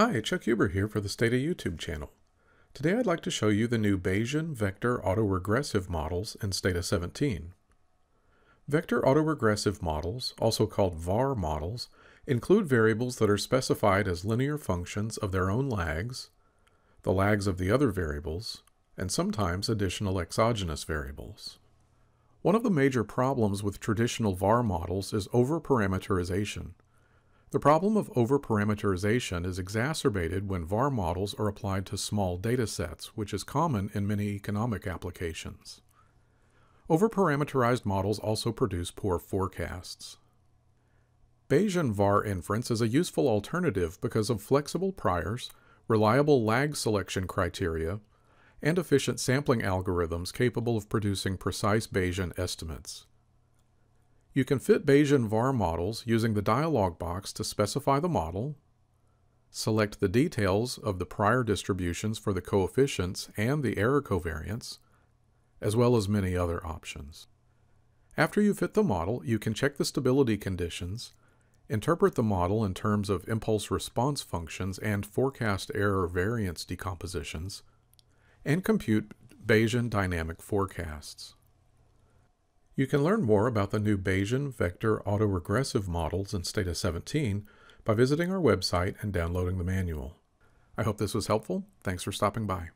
Hi, Chuck Huber here for the Stata YouTube channel. Today I'd like to show you the new Bayesian vector autoregressive models in Stata 17. Vector autoregressive models, also called VAR models, include variables that are specified as linear functions of their own lags, the lags of the other variables, and sometimes additional exogenous variables. One of the major problems with traditional VAR models is overparameterization. The problem of overparameterization is exacerbated when VAR models are applied to small data sets, which is common in many economic applications. Overparameterized models also produce poor forecasts. Bayesian VAR inference is a useful alternative because of flexible priors, reliable lag selection criteria, and efficient sampling algorithms capable of producing precise Bayesian estimates. You can fit Bayesian VAR models using the dialog box to specify the model, select the details of the prior distributions for the coefficients and the error covariance, as well as many other options. After you fit the model, you can check the stability conditions, interpret the model in terms of impulse response functions and forecast error variance decompositions, and compute Bayesian dynamic forecasts. You can learn more about the new Bayesian vector autoregressive models in Stata 17 by visiting our website and downloading the manual. I hope this was helpful. Thanks for stopping by.